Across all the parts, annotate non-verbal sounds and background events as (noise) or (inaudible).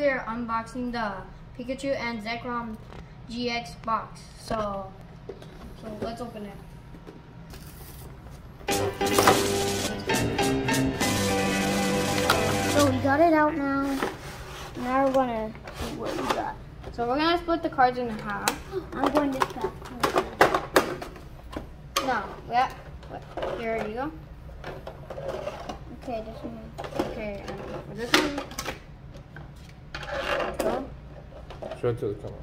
we are unboxing the Pikachu and Zekrom GX box. So, so let's open it. So we got it out now. Now we're gonna see what we got. So we're gonna split the cards in half. (gasps) I'm going this pack. No, yeah. Here you go. Okay, this one. Okay, this one. Let's. Show it to the camera.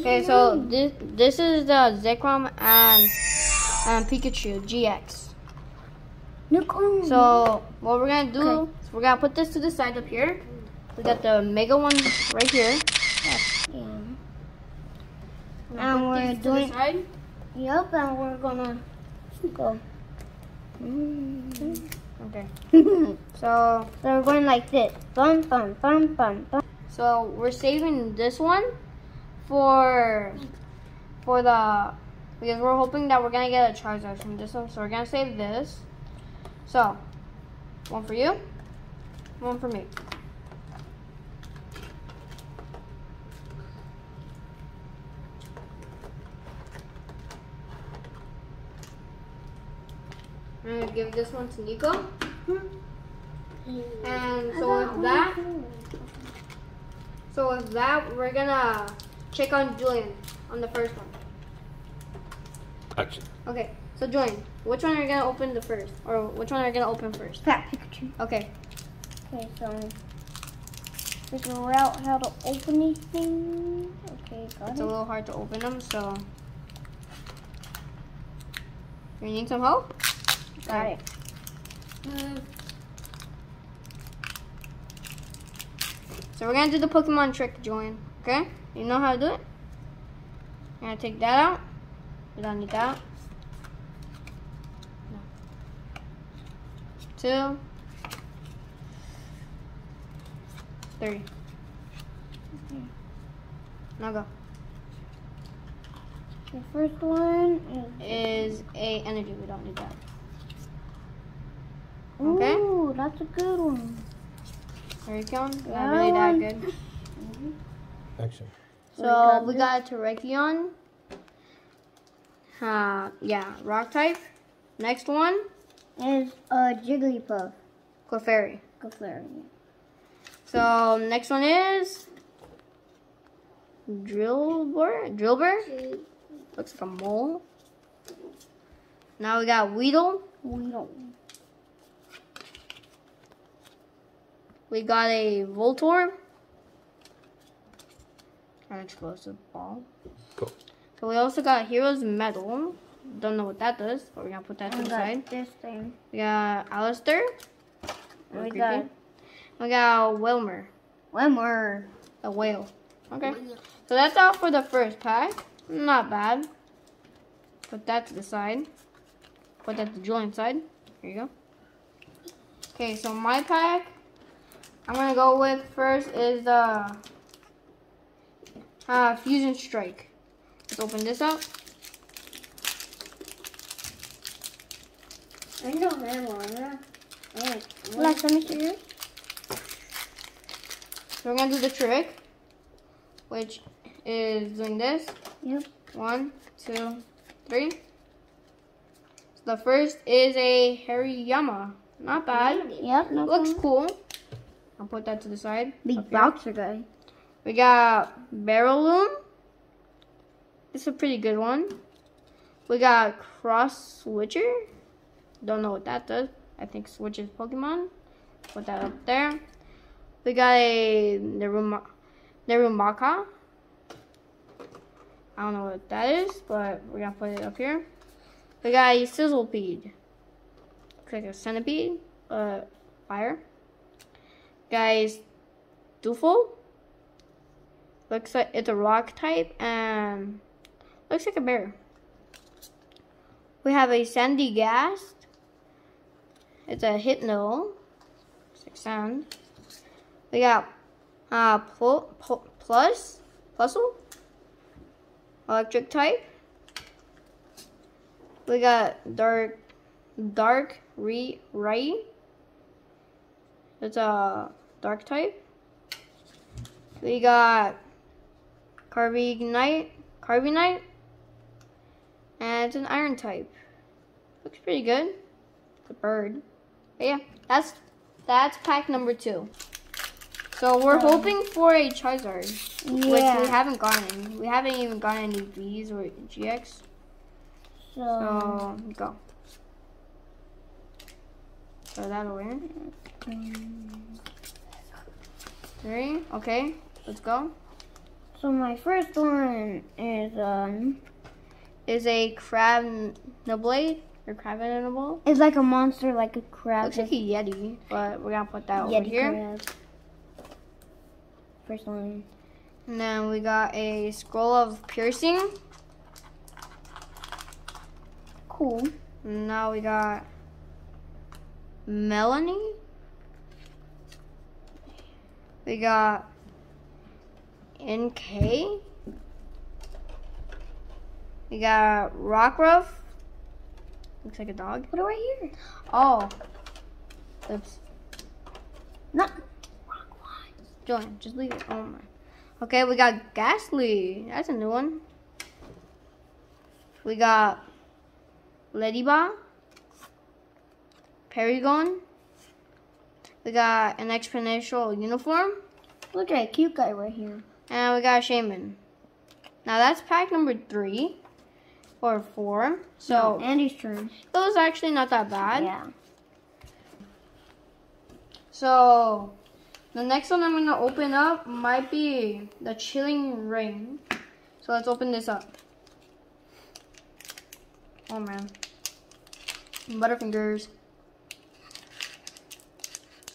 Okay, so this this is the Zekrom and and Pikachu GX. So what we're gonna do Okay. is we're gonna put this to the side up here. We got the mega one right here. yeah. We're And we're these to the doing- side. Yep, and we're gonna go. Mm. Okay. (laughs) so So we're going like this. Bum bum bum bum bum. So we're saving this one for for the because we're hoping that we're gonna get a Charizard from this one. So we're gonna save this. So one for you, one for me. I'm gonna give this one to Nico. Hmm. And so with that, so with that, we're gonna check on Julian on the first one. Action. Okay, so Julian, which one are you gonna open the first, or which one are you gonna open first? Fat Pikachu. Okay, Okay, so figure out how to open these things. Okay, got it's a little hard to open them, so you need some help. Got it. So we're gonna do the Pokemon trick, Julian. Okay, you know how to do it. You're gonna take that out. You don't need that. No. Two. Three. Now go. The first one is. Is a energy. We don't need that. Okay. Ooh, that's a good one. There you go. Not That really that one. good. (laughs) Action. So we got we this. got a Terrakion. Uh, yeah, rock type. Next one, Is a Jigglypuff. Clefairy. Clefairy. So next one is Drillbur. Drillbur. Looks like a mole. Now we got Weedle. We We got a Voltorb. An explosive ball. Go. So we also got Hero's Medal. Don't know what that does, but we're gonna put that to We the got side. this thing. We got Allister. We Creepy. got We got Wailmer, one more. a whale. Okay. So that's all for the first pack. Not bad. Put that to the side. Put that to Julian's side. Here you go. Okay, so my pack, I'm gonna go with first is the uh, Fusion Strike. Let's open this up. I don't have one. Let's let me see yours. So we're gonna do the trick, which is doing this. Yep. One, two, three. So the first is a Hariyama. Not bad. Yep. No Looks problem. cool. I'll put that to the side. Big here. boxer guy. We got Barrelloon. This is a pretty good one. We got Cross Switcher. Don't know what that does. I think switches Pokemon. Put that up there. We got a Neruma, Nerumaka. I don't know what that is, but we're gonna put it up here. We got a Sizzlipede. Looks like a centipede, but fire. Guys, Doofle. Looks like it's a rock type and looks like a bear. We have a Sandygast. It's a Hypno. It's like sand. We got uh, pl- pl- Plus. Plusle. Electric type. We got Dark. Dark Re Ray. It's a dark type. We got Corviknight, Corviknight, and it's an iron type. Looks pretty good. It's a bird. But yeah, that's that's pack number two. So we're So- hoping for a Charizard, which we haven't gotten. We haven't even gotten any V's or GX. So, So go. Throw that'll away. Three. Okay, let's go. so my first one is um, Is a crab blade or crab in a bowl? it's like a monster, like a crab. Looks like a yeti, but we're gonna put that over here. crab. First one. And then we got a scroll of piercing. Cool. Now we got Melony. We got NK. We got Rockruff. Looks like a dog. Put it right here. Oh. Oops. Not. Join. Just leave it. Oh my. Okay, we got Gastly. That's a new one. We got Ladybug. Paragon. We got an exponential uniform. Look at a cute guy right here. And we got a shaman. Now that's pack number three or four. So Andy's turn. Those was actually not that bad. Yeah. So the next one I'm gonna open up might be the chilling ring. So let's open this up. Oh man. Butterfingers.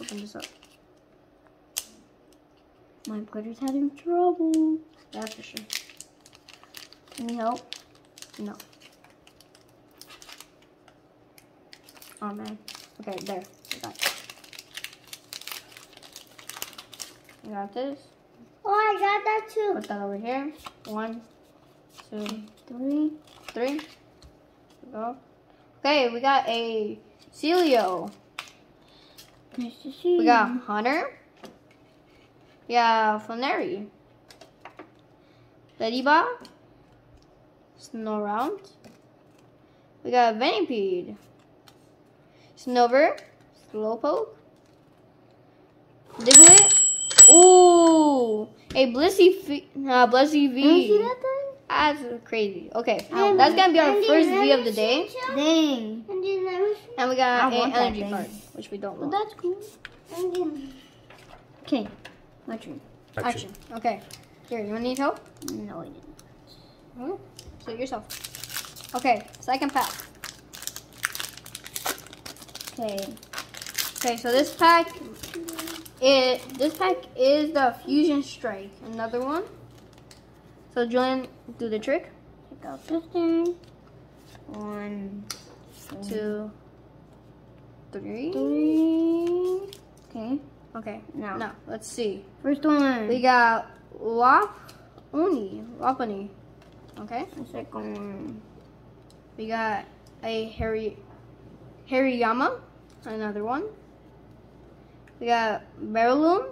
Open this up. My brother's having trouble. That's for sure. Can you help? No. Oh man. Okay, there. I got it. You got this. Oh, I got that too. Put that over here. One, two, Three. three. Go. Okay, we got a Celio. Nice to see We got Hunter. Got Flannery. Ladybug. Snorunt. We got Venipede. Snover. Slowpoke. Diglett. Ooh! A Blissey, v, uh, Blissey V. You see that thing? That's crazy. Okay, And- that's gonna be our first V of the day. Dang. And we got an energy card, which we don't Well, want. that's cool. Okay. My turn. Action. Okay. Here, you want need help? No, I didn't. Hmm? So yourself. Okay, second pack. Okay. Okay, so this pack, it this pack is the Fusion Strike. Another one. So Julian, do the trick. Check out this thing. One, Two, three. three. Okay. Okay. Now. Now let's see. First one. We got Lop Uni. Okay. The second one. We got a Harry Hariyama, another one. We got Barreloom.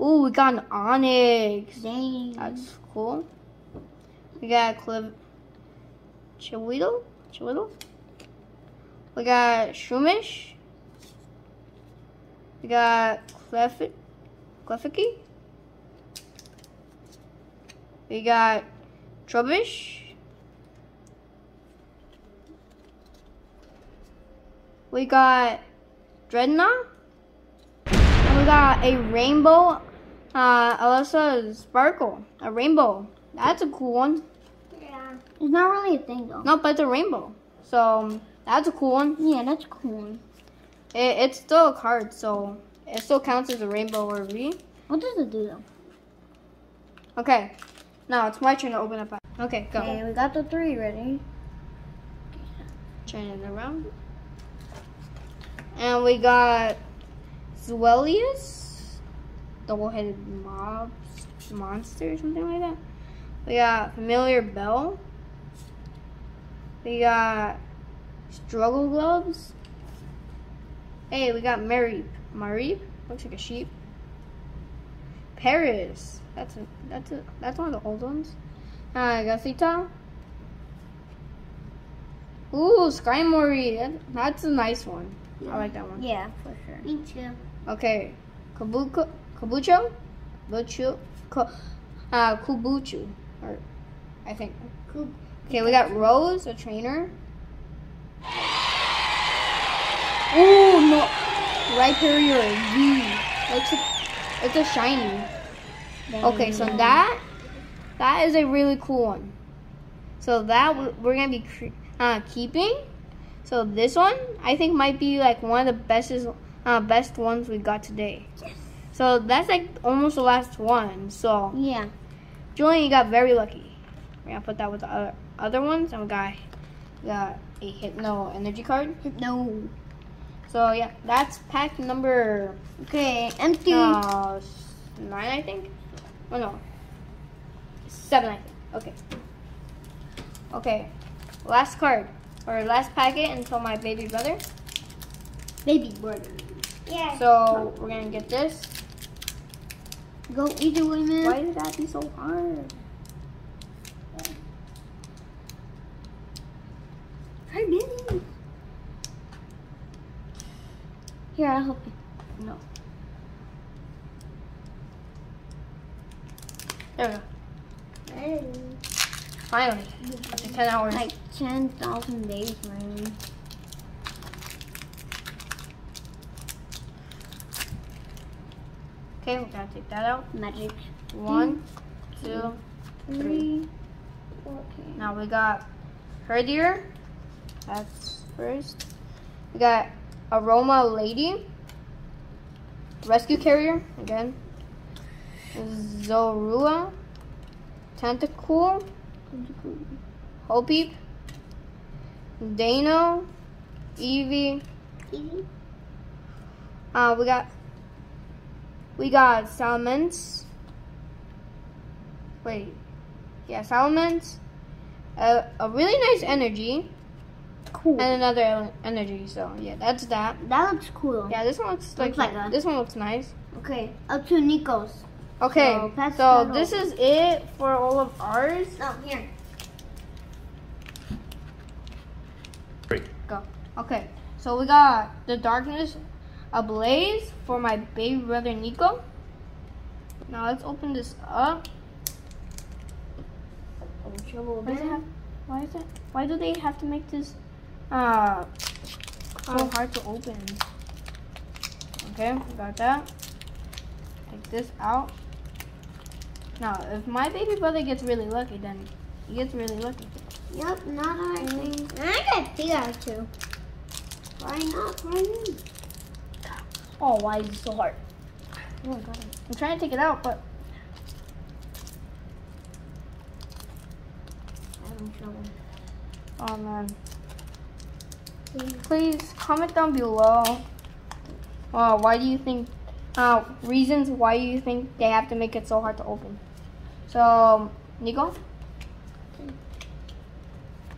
Ooh, we got an Onix. Dang. That's cool. We got Cliv Chiweedle. Chiweedle. We got Shroomish. We got Clef Clefiki. We got Trubbish. We got Dreadnought. And we got a rainbow uh, Elesa Sparkle. A rainbow. That's a cool one. Yeah. It's not really a thing though. No, but it's a rainbow. So um, that's a cool one. Yeah, that's a cool. It, it's still a card, so it still counts as a rainbow or a V. What does it do though? Okay, now it's my turn to open up. Okay, go. Okay, we got the three ready. Turn it around. And we got Zweilous, double-headed mobs, monster, or something like that. We got Familiar Bell. We got Struggle Gloves. Hey, we got Mary. Mareep, looks like a sheep. Paris. That's a, that's a, that's one of the old ones. Uh, Gasita. Ooh, Sky Mori. That, that's a nice one. I like that one. Yeah, for sure. Me too. Okay, Kabuko, Kabucho, Kabucho, Ko, uh, Kubuchu, or I think. Kub- Okay, we got Rose, a trainer. Oh no, Rhyperior V. It's a, it's a shiny. Okay, so that that is a really cool one. So that we're gonna be uh, keeping. So this one I think might be like one of the best uh, best ones we got today. Yes. So that's like almost the last one. So Yeah. Julian, you got very lucky. We're gonna put that with the other, other ones, and we got we got a Hypno energy card. No. So yeah, that's pack number Okay, empty. uh, nine, I think. Oh no, seven, I think. Okay. Okay, last card or last packet until my baby brother. Baby brother. Yeah. So we're gonna get this. Go either way, man. Why did that be so hard? Here, I'll help you. No. There we go. Hey. Finally, after ten hours. Like 10,000 days, man. Okay, we're gonna take that out. Magic. One, two, three. Okay. Now we got Herdier. That's first. We got Aroma Lady. Rescue Carrier, again. Zorua. Tentacool. Hoppip. Dano. Eevee. Uh, we got we got Salamence. Wait, yeah, Salamence. A, a really nice energy Cool. and another energy. So yeah, that's that. that looks cool. Yeah, this one looks like, Looks like that. this one looks nice. Okay, up to Nico's. Okay, So, so this is it for all of ours. Oh, here. Go. Okay, so we got the darkness ablaze for my baby brother Nico. Now let's open this up. Does it have? Why is it? Why do they have to make this uh so hard to open? Okay, got that. Take this out. Now, if my baby brother gets really lucky, then he gets really lucky. Yep, not our thing. And I got Tia too. Why not? Why not? Oh, why is it so hard? Oh my god. I'm trying to take it out, but I'm in trouble. oh man. Please comment down below. Uh, why do you think? Uh, reasons why you think they have to make it so hard to open. So, Nico.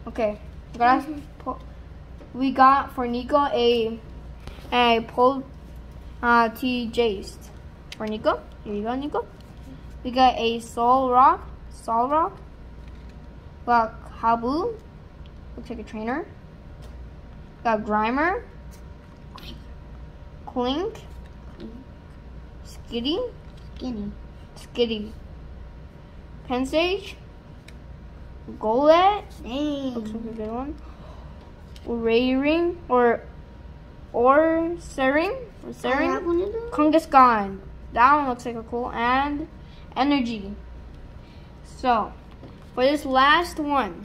Okay, we got got for Nico a a pole uh T Jace for Nico. Here you go, Nico. We got a Solrock, Soul Rock. Got Habu, looks like a trainer. Got Grimer, Klink, Skitty, Skinny. Skitty, Pansage, Golett, looks like a good one. Rayring or or Sering or Sering. have one of those. Kangaskhan. That one looks like a cool and energy. So for this last one,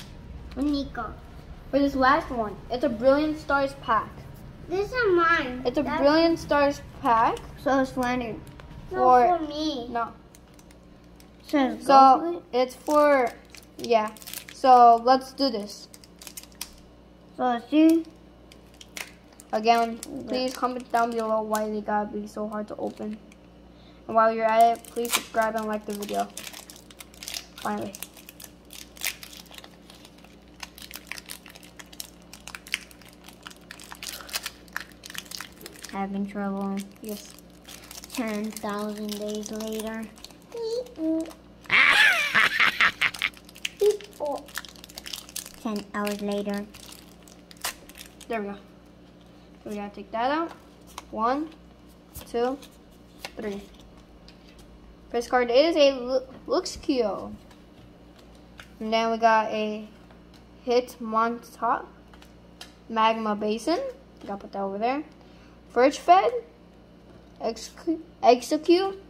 Nico. For this last one, it's a Brilliant Stars pack. This is mine. It's a That's- Brilliant Stars pack So it's Leonard. No, for for me. no. Says So go it's for yeah. So let's do this. So let's see. Again, please comment down below why they gotta be so hard to open. And while you're at it, please subscribe and like the video. Finally. Having trouble. Yes. 10,000 days later. (laughs) Ten hours later. There we go. So we gotta take that out. One, two, three. First card is a Lu- Luxio. And then we got a Hitmontop. Magma Basin. Gotta put that over there. Fridge Fed. Execute. Execute.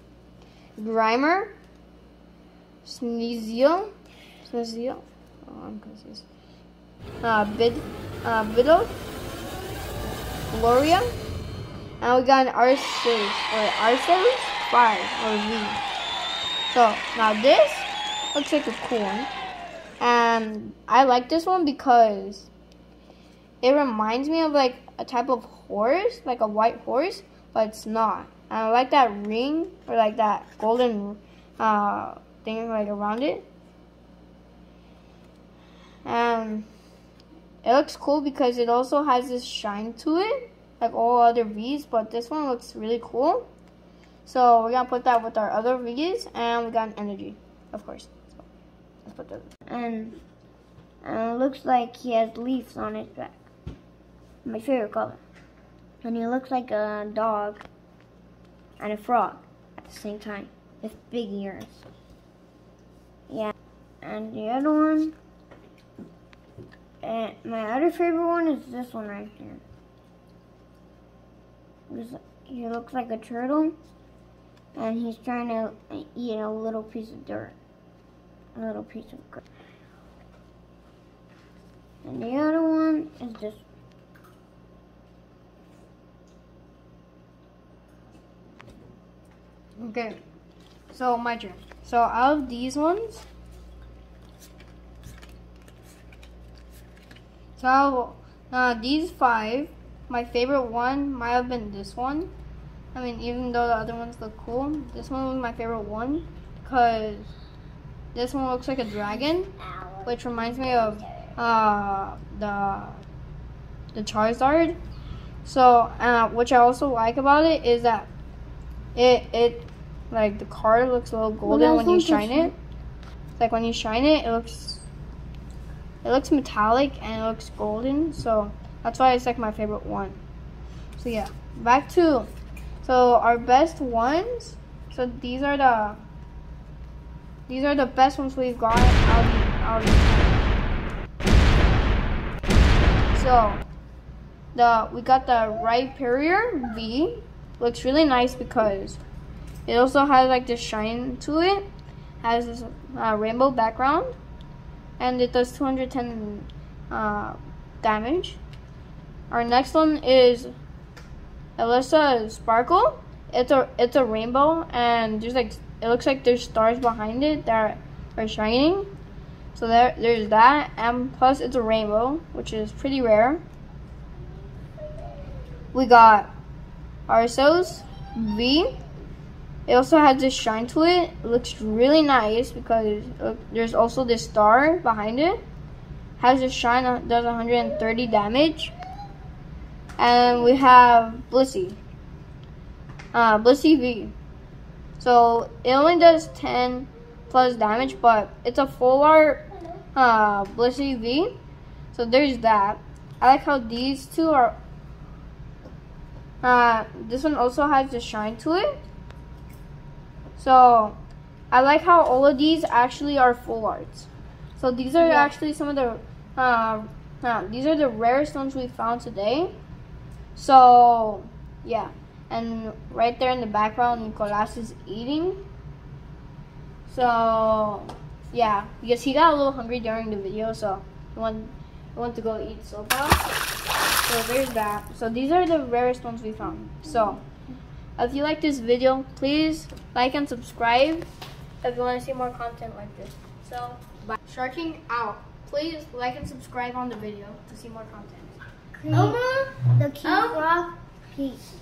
Grimer. Sneezio. Sneezio. Oh, I'm confused. Uh, Bid. Uh, Biddle. Gloria. And we got an or Arceus 5, or V. So, now this looks like a cool one. And I like this one because it reminds me of like a type of horse, like a white horse, but it's not. And I like that ring, or like that golden uh, thing like around it. And it looks cool because it also has this shine to it, like all other V's, but this one looks really cool. So we're gonna put that with our other V's, and we got an energy, of course. So let's put that. And, and it looks like he has leaves on his back. My favorite color. And he looks like a dog and a frog at the same time with big ears. Yeah. And the other one, and my other favorite one is this one right here. He looks like a turtle, and he's trying to eat a little piece of dirt, a little piece of grass. And the other one is this. Okay, so my turn. So out of these ones, so uh, these five, my favorite one might have been this one. I mean, even though the other ones look cool, this one was my favorite one because this one looks like a dragon, which reminds me of uh, the the Charizard. So, uh, which I also like about it is that it it like the card looks a little golden when you shine it. Like when you shine it, it looks it looks metallic and it looks golden. So that's why it's like my favorite one. So yeah, back to so our best ones. So these are the these are the best ones we've got out of, out So the we got the Rhyperior V. Looks really nice because it also has like this shine to it. Has this uh, rainbow background, and it does 210 uh, damage. Our next one is Elesa Sparkle. It's a it's a rainbow, and there's like it looks like there's stars behind it that are shining. So there there's that, and plus it's a rainbow, which is pretty rare. We got Arceus V. It also has this shine to it. It looks really nice because uh, there's also this star behind it. Has this shine, uh, does 130 damage. And we have Blissey. Uh, Blissey V. So it only does 10 plus damage, but it's a full art uh, Blissey V. So there's that. I like how these two are uh, this one also has the shine to it. So, I like how all of these actually are full arts. So these are Yeah. actually some of the, uh, uh, these are the rarest ones we found today. So, yeah. And right there in the background, Nicolas is eating. So, yeah, because he got a little hungry during the video, so he went, he went to go eat sopa. So there's that. So these are the rarest ones we found. So if you like this video, please like and subscribe if you want to see more content like this. So bye. Sharking out. Please like and subscribe on the video to see more content. Elmer, the King Oh. Um, Frog, peace.